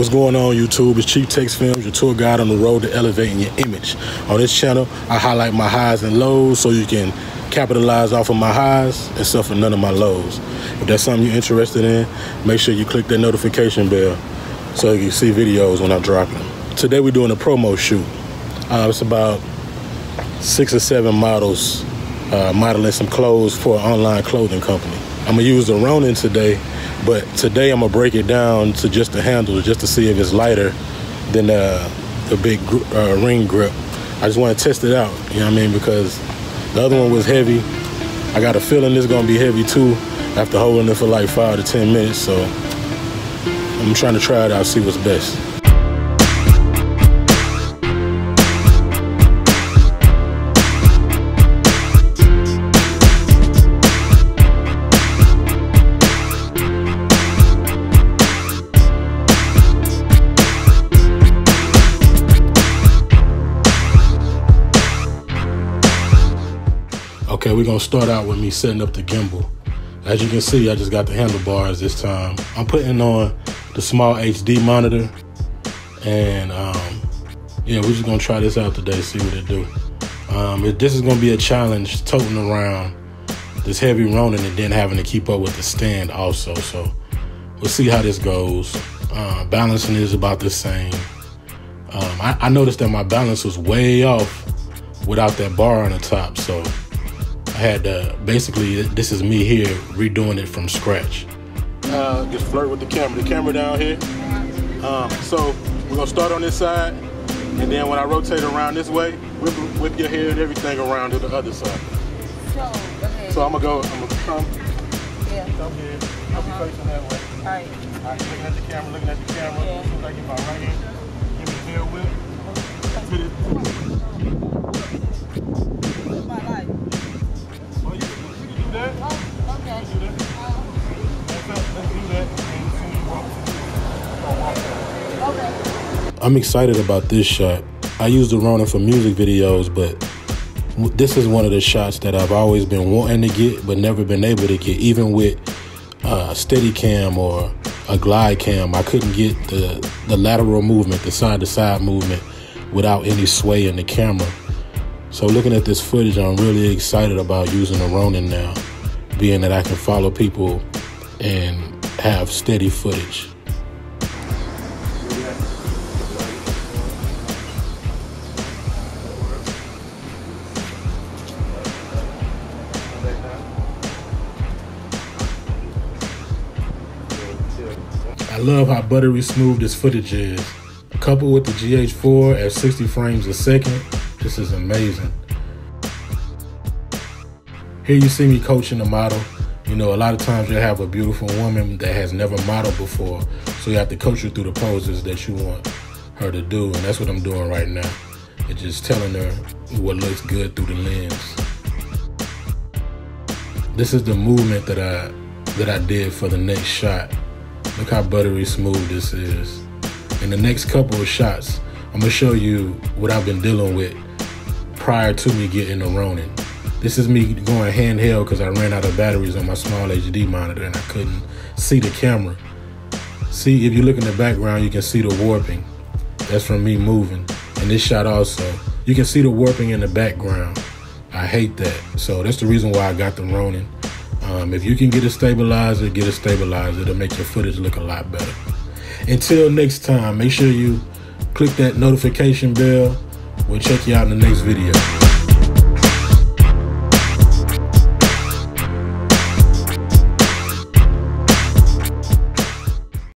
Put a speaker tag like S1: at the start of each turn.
S1: What's going on YouTube? It's Chieftexx Films, your tour guide on the road to elevating your image. On this channel, I highlight my highs and lows so you can capitalize off of my highs and suffer none of my lows. If that's something you're interested in, make sure you click that notification bell so you can see videos when I drop them. Today we're doing a promo shoot. Uh, it's about six or seven models uh, modeling some clothes for an online clothing company. I'm gonna use the Ronin today but today I'm gonna break it down to just the handle, just to see if it's lighter than uh, the big uh, ring grip. I just want to test it out. You know what I mean? Because the other one was heavy. I got a feeling this is gonna be heavy too after holding it for like five to ten minutes. So I'm trying to try it out, see what's best. Okay, we're gonna start out with me setting up the gimbal. As you can see, I just got the handlebars this time. I'm putting on the SmallHD monitor, and um, yeah, we're just gonna try this out today, see what it do. Um, it, this is gonna be a challenge, toting around this heavy Ronin and then having to keep up with the stand also. So we'll see how this goes. Uh, balancing is about the same. Um, I, I noticed that my balance was way off without that bar on the top, so had to basically this is me here redoing it from scratch. Uh, just flirt with the camera. The camera down here. Um, so we're gonna start on this side, and then when I rotate around this way, whip, whip your hair and everything around to the other side. So, okay. so I'm gonna go. I'm gonna come. Yeah. Come here. I'll be uh-huh. facing that way. All right. All right. Looking at the camera. Looking at the camera. Yeah. As soon as I get my right hand, give me the hair whip. I'm excited about this shot. I use the Ronin for music videos, but this is one of the shots that I've always been wanting to get, but never been able to get. Even with uh, a Steadicam or a Glidecam, I couldn't get the, the lateral movement, the side to side movement, without any sway in the camera. So looking at this footage, I'm really excited about using the Ronin now, being that I can follow people and have steady footage. Love how buttery smooth this footage is. Coupled with the GH4 at 60 frames a second, this is amazing. Here you see me coaching a model. You know, a lot of times you have a beautiful woman that has never modeled before, so you have to coach her through the poses that you want her to do, and that's what I'm doing right now. It's just telling her what looks good through the lens. This is the movement that I that I did for the next shot. Look how buttery smooth this is. In the next couple of shots, I'm gonna show you what I've been dealing with prior to me getting the Ronin. This is me going handheld because I ran out of batteries on my SmallHD monitor and I couldn't see the camera. See, if you look in the background, you can see the warping. That's from me moving. And this shot also, you can see the warping in the background. I hate that. So that's the reason why I got the Ronin. Um, if you can get a stabilizer, get a stabilizer. It'll make your footage look a lot better. Until next time, make sure you click that notification bell. We'll check you out in the next video.